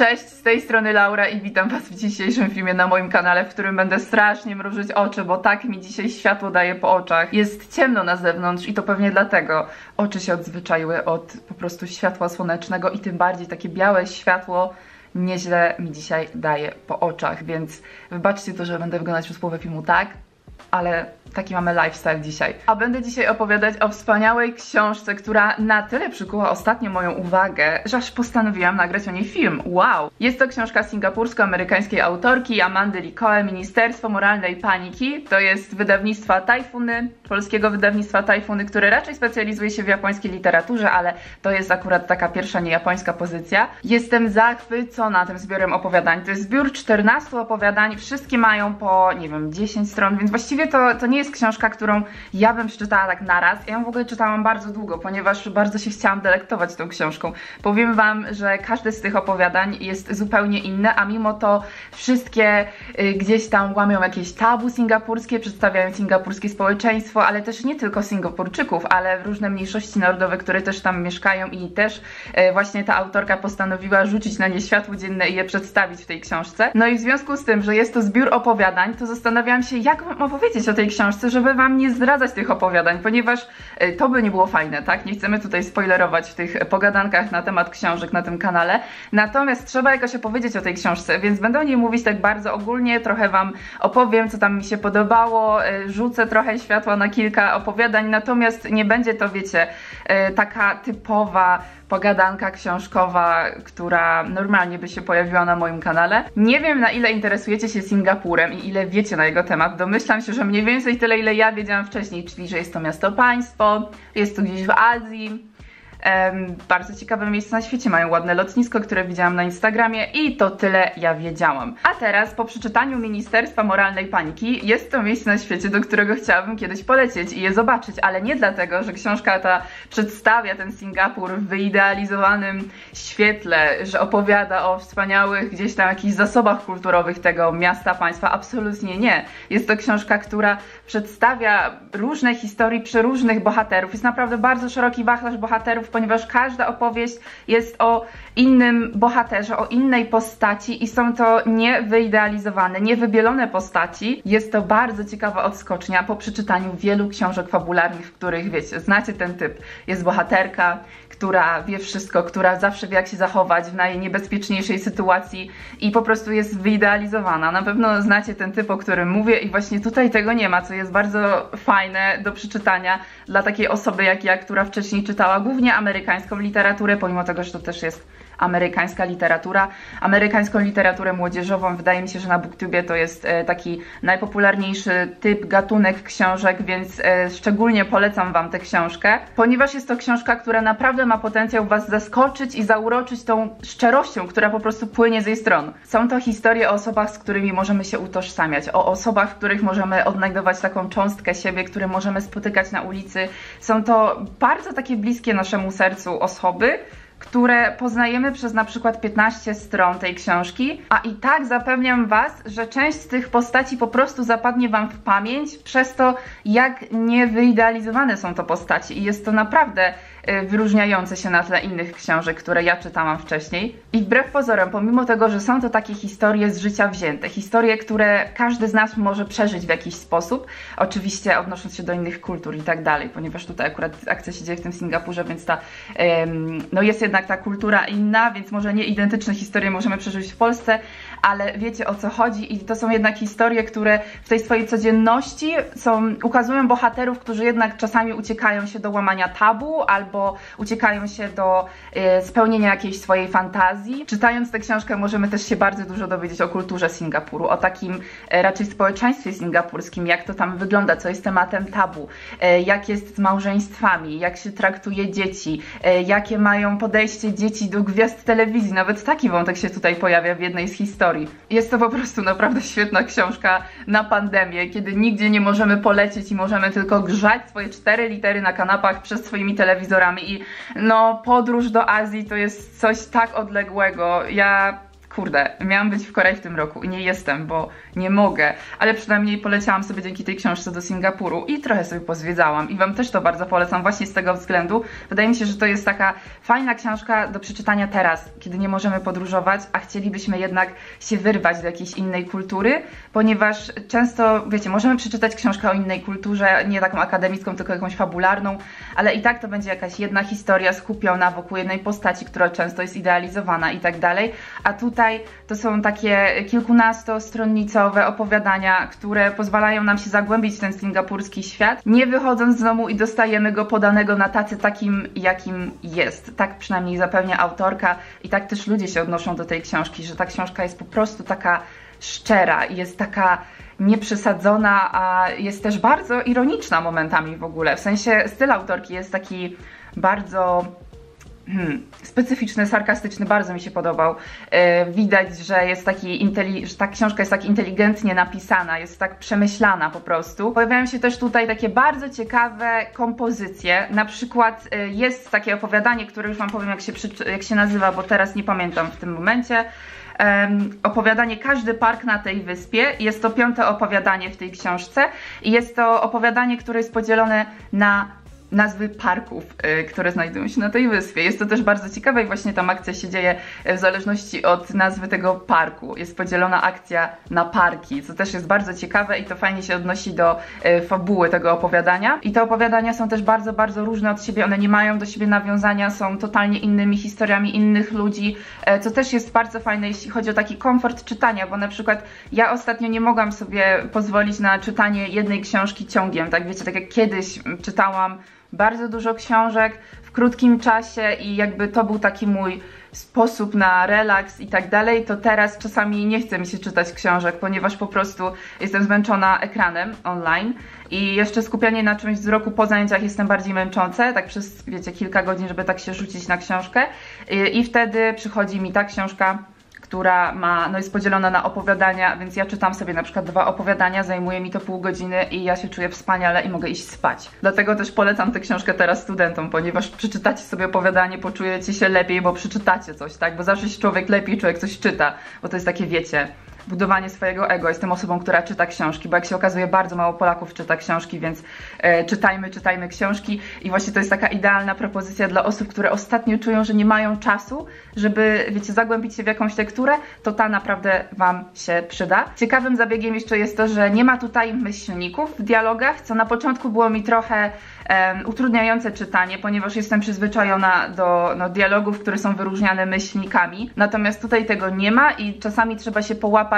Cześć, z tej strony Laura i witam was w dzisiejszym filmie na moim kanale, w którym będę strasznie mrużyć oczy, bo tak mi dzisiaj światło daje po oczach. Jest ciemno na zewnątrz i to pewnie dlatego oczy się odzwyczaiły od po prostu światła słonecznego i tym bardziej takie białe światło nieźle mi dzisiaj daje po oczach, więc wybaczcie to, że będę wyglądać przez połowę filmu tak, ale taki mamy lifestyle dzisiaj. A będę dzisiaj opowiadać o wspaniałej książce, która na tyle przykuła ostatnio moją uwagę, że aż postanowiłam nagrać o niej film. Wow! Jest to książka singapursko-amerykańskiej autorki Amandy Likoe, Ministerstwo Moralnej Paniki. To jest wydawnictwa Tajfuny, polskiego wydawnictwa Tajfuny, które raczej specjalizuje się w japońskiej literaturze, ale to jest akurat taka pierwsza niejapońska pozycja. Jestem zachwycona tym zbiorem opowiadań. To jest zbiór 14 opowiadań, wszystkie mają po, nie wiem, 10 stron, więc właściwie to, to nie jest książka, którą ja bym przeczytała tak naraz. Ja ją w ogóle czytałam bardzo długo, ponieważ bardzo się chciałam delektować tą książką. Powiem Wam, że każde z tych opowiadań jest zupełnie inne, a mimo to wszystkie y, gdzieś tam łamią jakieś tabu singapurskie, przedstawiają singapurskie społeczeństwo, ale też nie tylko Singapurczyków, ale różne mniejszości narodowe, które też tam mieszkają i też y, właśnie ta autorka postanowiła rzucić na nie światło dzienne i je przedstawić w tej książce. No i w związku z tym, że jest to zbiór opowiadań, to zastanawiałam się, jak Wam opowiedzieć o tej książce, żeby Wam nie zdradzać tych opowiadań, ponieważ y, to by nie było fajne, tak? Nie chcemy tutaj spoilerować w tych pogadankach na temat książek na tym kanale. Natomiast trzeba jakoś opowiedzieć o tej książce, więc będę o niej mówić tak bardzo ogólnie, trochę Wam opowiem, co tam mi się podobało, y, rzucę trochę światła na kilka opowiadań, natomiast nie będzie to, wiecie, y, taka typowa pogadanka książkowa, która normalnie by się pojawiła na moim kanale. Nie wiem na ile interesujecie się Singapurem i ile wiecie na jego temat. Domyślam się, że mniej więcej tyle ile ja wiedziałam wcześniej, czyli że jest to miasto państwo, jest to gdzieś w Azji, bardzo ciekawe miejsce na świecie, mają ładne lotnisko, które widziałam na Instagramie i to tyle ja wiedziałam. A teraz po przeczytaniu Ministerstwa Moralnej Paniki jest to miejsce na świecie, do którego chciałabym kiedyś polecieć i je zobaczyć, ale nie dlatego, że książka ta przedstawia ten Singapur w wyidealizowanym świetle, że opowiada o wspaniałych gdzieś tam jakichś zasobach kulturowych tego miasta, państwa, absolutnie nie. Jest to książka, która przedstawia różne historie przeróżnych bohaterów. Jest naprawdę bardzo szeroki wachlarz bohaterów, ponieważ każda opowieść jest o innym bohaterze, o innej postaci i są to niewyidealizowane, niewybielone postaci. Jest to bardzo ciekawa odskocznia po przeczytaniu wielu książek fabularnych, w których, wiecie, znacie ten typ. Jest bohaterka, która wie wszystko, która zawsze wie jak się zachować w najniebezpieczniejszej sytuacji i po prostu jest wyidealizowana. Na pewno znacie ten typ, o którym mówię i właśnie tutaj tego nie ma, co jest bardzo fajne do przeczytania dla takiej osoby jak ja, która wcześniej czytała głównie amerykańską literaturę, pomimo tego, że to też jest amerykańska literatura. Amerykańską literaturę młodzieżową wydaje mi się, że na Booktubie to jest e, taki najpopularniejszy typ, gatunek książek, więc e, szczególnie polecam Wam tę książkę, ponieważ jest to książka, która naprawdę ma potencjał Was zaskoczyć i zauroczyć tą szczerością, która po prostu płynie z jej stron. Są to historie o osobach, z którymi możemy się utożsamiać, o osobach, w których możemy odnajdować taką cząstkę siebie, które możemy spotykać na ulicy. Są to bardzo takie bliskie naszemu sercu osoby, które poznajemy przez na przykład 15 stron tej książki, a i tak zapewniam Was, że część z tych postaci po prostu zapadnie Wam w pamięć przez to, jak niewyidealizowane są to postaci i jest to naprawdę Y, wyróżniające się na tle innych książek, które ja czytałam wcześniej. I wbrew pozorom, pomimo tego, że są to takie historie z życia wzięte, historie, które każdy z nas może przeżyć w jakiś sposób, oczywiście odnosząc się do innych kultur i tak dalej, ponieważ tutaj akurat akcja się dzieje w tym Singapurze, więc ta, no jest jednak ta kultura inna, więc może nie identyczne historie możemy przeżyć w Polsce, ale wiecie o co chodzi i to są jednak historie, które w tej swojej codzienności są, ukazują bohaterów, którzy jednak czasami uciekają się do łamania tabu albo uciekają się do e, spełnienia jakiejś swojej fantazji. Czytając tę książkę możemy też się bardzo dużo dowiedzieć o kulturze Singapuru, o takim e, raczej społeczeństwie singapurskim, jak to tam wygląda, co jest tematem tabu, e, jak jest z małżeństwami, jak się traktuje dzieci, e, jakie mają podejście dzieci do gwiazd telewizji. Nawet taki wątek się tutaj pojawia w jednej z historii. Jest to po prostu naprawdę świetna książka na pandemię, kiedy nigdzie nie możemy polecieć i możemy tylko grzać swoje cztery litery na kanapach przed swoimi telewizorami i no podróż do Azji to jest coś tak odległego. Ja kurde, miałam być w Korei w tym roku i nie jestem, bo nie mogę, ale przynajmniej poleciałam sobie dzięki tej książce do Singapuru i trochę sobie pozwiedzałam i Wam też to bardzo polecam właśnie z tego względu. Wydaje mi się, że to jest taka fajna książka do przeczytania teraz, kiedy nie możemy podróżować, a chcielibyśmy jednak się wyrwać do jakiejś innej kultury, ponieważ często, wiecie, możemy przeczytać książkę o innej kulturze, nie taką akademicką, tylko jakąś fabularną, ale i tak to będzie jakaś jedna historia skupiona wokół jednej postaci, która często jest idealizowana i tak dalej, a tutaj to są takie kilkunastostronnicowe opowiadania, które pozwalają nam się zagłębić w ten singapurski świat, nie wychodząc z domu i dostajemy go podanego na tacy takim, jakim jest. Tak przynajmniej zapewnia autorka i tak też ludzie się odnoszą do tej książki, że ta książka jest po prostu taka szczera i jest taka nieprzesadzona, a jest też bardzo ironiczna momentami w ogóle. W sensie styl autorki jest taki bardzo hmm, specyficzny, sarkastyczny, bardzo mi się podobał. Yy, widać, że jest taki że ta książka jest tak inteligentnie napisana, jest tak przemyślana po prostu. Pojawiają się też tutaj takie bardzo ciekawe kompozycje. Na przykład yy, jest takie opowiadanie, które już wam powiem jak się, jak się nazywa, bo teraz nie pamiętam w tym momencie. Opowiadanie Każdy park na tej wyspie. Jest to piąte opowiadanie w tej książce i jest to opowiadanie, które jest podzielone na nazwy parków, y, które znajdują się na tej wyspie. Jest to też bardzo ciekawe i właśnie tam akcja się dzieje w zależności od nazwy tego parku. Jest podzielona akcja na parki, co też jest bardzo ciekawe i to fajnie się odnosi do y, fabuły tego opowiadania. I te opowiadania są też bardzo, bardzo różne od siebie, one nie mają do siebie nawiązania, są totalnie innymi historiami innych ludzi, co też jest bardzo fajne, jeśli chodzi o taki komfort czytania, bo na przykład ja ostatnio nie mogłam sobie pozwolić na czytanie jednej książki ciągiem, tak wiecie, tak jak kiedyś czytałam bardzo dużo książek w krótkim czasie i jakby to był taki mój sposób na relaks i tak dalej, to teraz czasami nie chce mi się czytać książek, ponieważ po prostu jestem zmęczona ekranem online. I jeszcze skupianie na czymś z roku po zajęciach jestem bardziej męczące, tak przez, wiecie, kilka godzin, żeby tak się rzucić na książkę. I, i wtedy przychodzi mi ta książka która ma, no jest podzielona na opowiadania, więc ja czytam sobie na przykład dwa opowiadania, zajmuje mi to pół godziny i ja się czuję wspaniale i mogę iść spać. Dlatego też polecam tę książkę teraz studentom, ponieważ przeczytacie sobie opowiadanie, poczujecie się lepiej, bo przeczytacie coś, tak? Bo zawsze się człowiek lepiej, człowiek coś czyta, bo to jest takie, wiecie, budowanie swojego ego. Jestem osobą, która czyta książki, bo jak się okazuje, bardzo mało Polaków czyta książki, więc e, czytajmy, czytajmy książki. I właśnie to jest taka idealna propozycja dla osób, które ostatnio czują, że nie mają czasu, żeby, wiecie, zagłębić się w jakąś lekturę, to ta naprawdę Wam się przyda. Ciekawym zabiegiem jeszcze jest to, że nie ma tutaj myślników w dialogach, co na początku było mi trochę utrudniające czytanie, ponieważ jestem przyzwyczajona do no, dialogów, które są wyróżniane myślnikami. Natomiast tutaj tego nie ma i czasami trzeba się połapać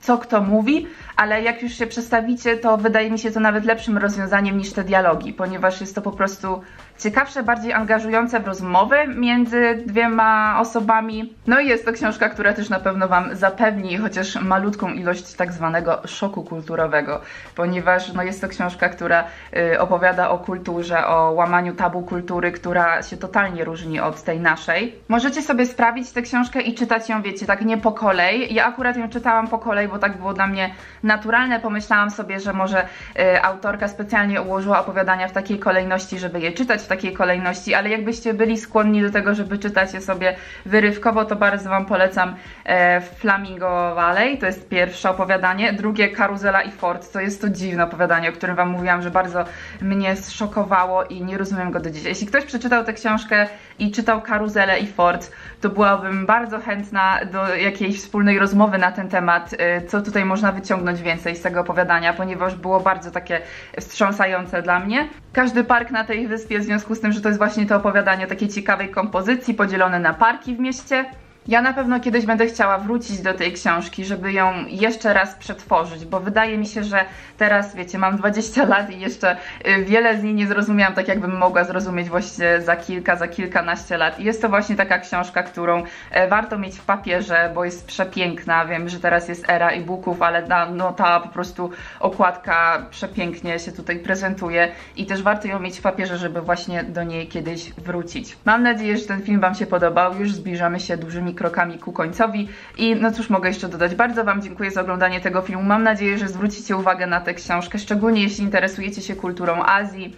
co kto mówi, ale jak już się przestawicie, to wydaje mi się to nawet lepszym rozwiązaniem niż te dialogi, ponieważ jest to po prostu ciekawsze, bardziej angażujące w rozmowy między dwiema osobami. No i jest to książka, która też na pewno Wam zapewni chociaż malutką ilość tak zwanego szoku kulturowego, ponieważ no jest to książka, która y, opowiada o kulturze, o łamaniu tabu kultury, która się totalnie różni od tej naszej. Możecie sobie sprawić tę książkę i czytać ją, wiecie, tak nie po kolei. Ja akurat ją czytałam po kolei, bo tak było dla mnie naturalne. Pomyślałam sobie, że może y, autorka specjalnie ułożyła opowiadania w takiej kolejności, żeby je czytać w takiej kolejności, ale jakbyście byli skłonni do tego, żeby czytać je sobie wyrywkowo, to bardzo Wam polecam e, Flamingo Valley, to jest pierwsze opowiadanie, drugie Karuzela i Ford, to jest to dziwne opowiadanie, o którym Wam mówiłam, że bardzo mnie zszokowało i nie rozumiem go do dzisiaj. Jeśli ktoś przeczytał tę książkę i czytał Karuzelę i Ford, to byłabym bardzo chętna do jakiejś wspólnej rozmowy na ten temat, e, co tutaj można wyciągnąć więcej z tego opowiadania, ponieważ było bardzo takie wstrząsające dla mnie. Każdy park na tej wyspie w związku z tym, że to jest właśnie to opowiadanie takiej ciekawej kompozycji podzielone na parki w mieście. Ja na pewno kiedyś będę chciała wrócić do tej książki, żeby ją jeszcze raz przetworzyć, bo wydaje mi się, że teraz, wiecie, mam 20 lat i jeszcze y, wiele z niej nie zrozumiałam tak, jakbym mogła zrozumieć właśnie za kilka, za kilkanaście lat. I jest to właśnie taka książka, którą e, warto mieć w papierze, bo jest przepiękna. Wiem, że teraz jest era e-booków, ale ta, no, ta po prostu okładka przepięknie się tutaj prezentuje i też warto ją mieć w papierze, żeby właśnie do niej kiedyś wrócić. Mam nadzieję, że ten film Wam się podobał. Już zbliżamy się dużymi krokami ku końcowi. I no cóż mogę jeszcze dodać, bardzo Wam dziękuję za oglądanie tego filmu. Mam nadzieję, że zwrócicie uwagę na tę książkę, szczególnie jeśli interesujecie się kulturą Azji,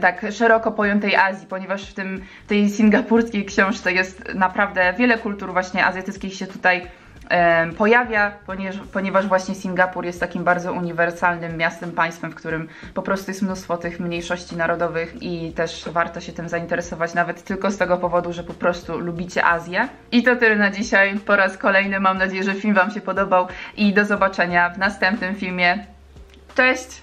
tak szeroko pojętej Azji, ponieważ w tym tej singapurskiej książce jest naprawdę wiele kultur właśnie azjatyckich się tutaj pojawia, ponieważ, właśnie Singapur jest takim bardzo uniwersalnym miastem, państwem, w którym po prostu jest mnóstwo tych mniejszości narodowych i też warto się tym zainteresować, nawet tylko z tego powodu, że po prostu lubicie Azję. I to tyle na dzisiaj. Po raz kolejny mam nadzieję, że film Wam się podobał i do zobaczenia w następnym filmie. Cześć!